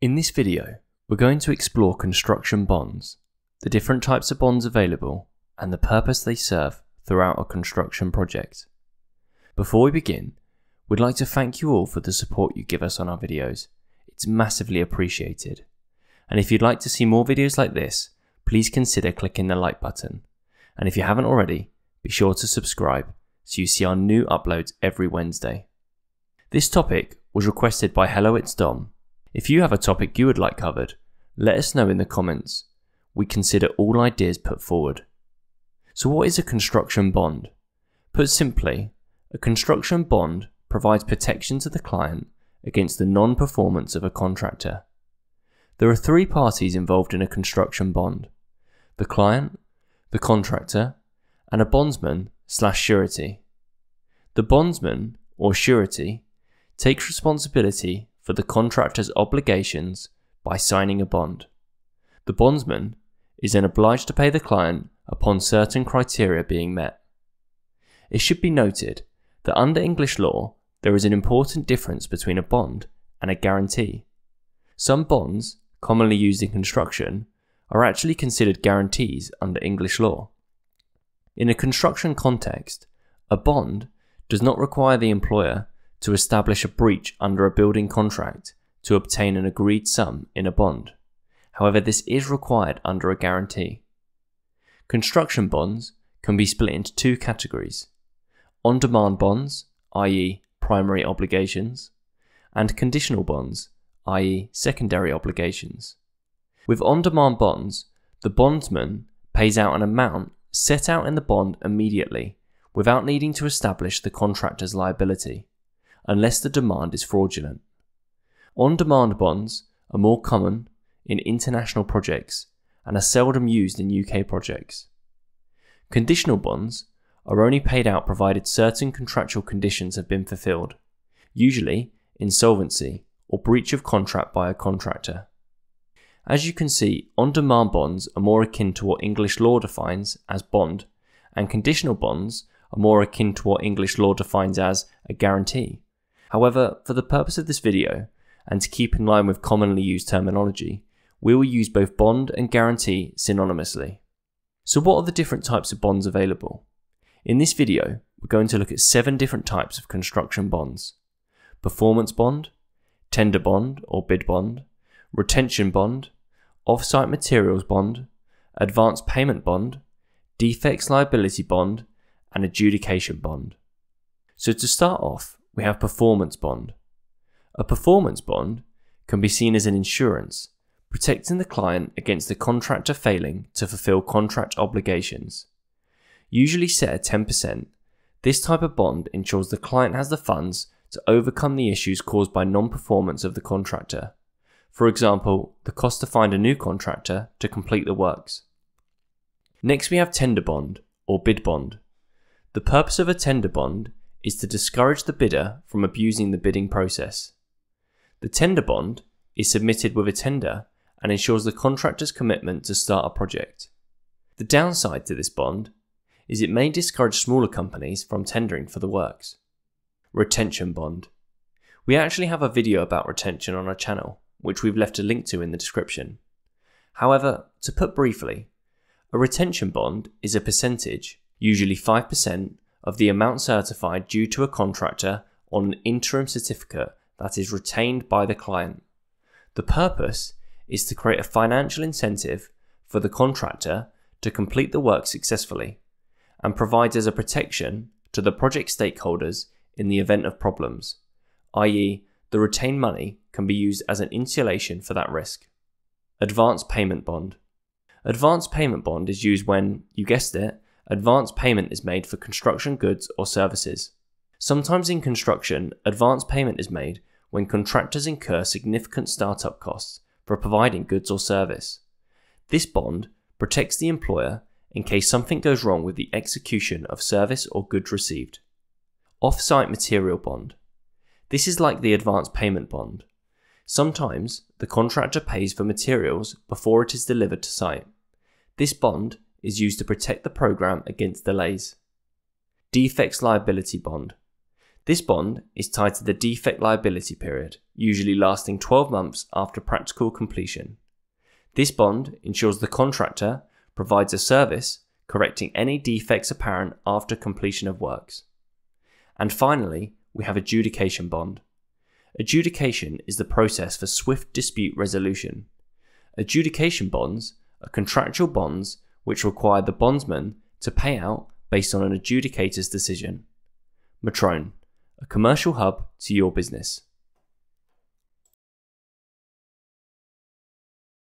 In this video, we're going to explore construction bonds, the different types of bonds available, and the purpose they serve throughout a construction project. Before we begin, we'd like to thank you all for the support you give us on our videos. It's massively appreciated. And if you'd like to see more videos like this, please consider clicking the like button. And if you haven't already, be sure to subscribe so you see our new uploads every Wednesday. This topic was requested by Hello It's Dom. If you have a topic you would like covered, let us know in the comments. We consider all ideas put forward. So, what is a construction bond? Put simply, a construction bond provides protection to the client against the non performance of a contractor. There are three parties involved in a construction bond the client, the contractor, and a bondsman slash surety. The bondsman, or surety, takes responsibility for the contractor's obligations by signing a bond. The bondsman is then obliged to pay the client upon certain criteria being met. It should be noted that under English law, there is an important difference between a bond and a guarantee. Some bonds, commonly used in construction, are actually considered guarantees under English law. In a construction context, a bond does not require the employer to establish a breach under a building contract to obtain an agreed sum in a bond. However, this is required under a guarantee. Construction bonds can be split into two categories on demand bonds, i.e., primary obligations, and conditional bonds, i.e., secondary obligations. With on demand bonds, the bondsman pays out an amount set out in the bond immediately without needing to establish the contractor's liability unless the demand is fraudulent. On demand bonds are more common in international projects and are seldom used in UK projects. Conditional bonds are only paid out provided certain contractual conditions have been fulfilled, usually insolvency or breach of contract by a contractor. As you can see, on demand bonds are more akin to what English law defines as bond, and conditional bonds are more akin to what English law defines as a guarantee. However, for the purpose of this video, and to keep in line with commonly used terminology, we will use both bond and guarantee synonymously. So what are the different types of bonds available? In this video, we're going to look at seven different types of construction bonds. Performance bond, tender bond or bid bond, retention bond, off-site materials bond, advance payment bond, defects liability bond, and adjudication bond. So to start off, we have performance bond. A performance bond can be seen as an insurance, protecting the client against the contractor failing to fulfill contract obligations. Usually set at 10%, this type of bond ensures the client has the funds to overcome the issues caused by non performance of the contractor. For example, the cost to find a new contractor to complete the works. Next, we have tender bond or bid bond. The purpose of a tender bond is to discourage the bidder from abusing the bidding process. The tender bond is submitted with a tender and ensures the contractor's commitment to start a project. The downside to this bond is it may discourage smaller companies from tendering for the works. Retention bond. We actually have a video about retention on our channel, which we've left a link to in the description. However, to put briefly, a retention bond is a percentage, usually 5%, of the amount certified due to a contractor on an interim certificate that is retained by the client. The purpose is to create a financial incentive for the contractor to complete the work successfully and provides as a protection to the project stakeholders in the event of problems, i.e., the retained money can be used as an insulation for that risk. Advance payment bond. Advance payment bond is used when, you guessed it, advance payment is made for construction goods or services. Sometimes in construction, advance payment is made when contractors incur significant startup costs for providing goods or service. This bond protects the employer in case something goes wrong with the execution of service or goods received. Off-site material bond. This is like the advance payment bond. Sometimes the contractor pays for materials before it is delivered to site. This bond is used to protect the program against delays. Defects liability bond. This bond is tied to the defect liability period, usually lasting 12 months after practical completion. This bond ensures the contractor provides a service correcting any defects apparent after completion of works. And finally, we have adjudication bond. Adjudication is the process for swift dispute resolution. Adjudication bonds are contractual bonds which require the bondsman to pay out based on an adjudicator's decision. Metroun, a commercial hub to your business.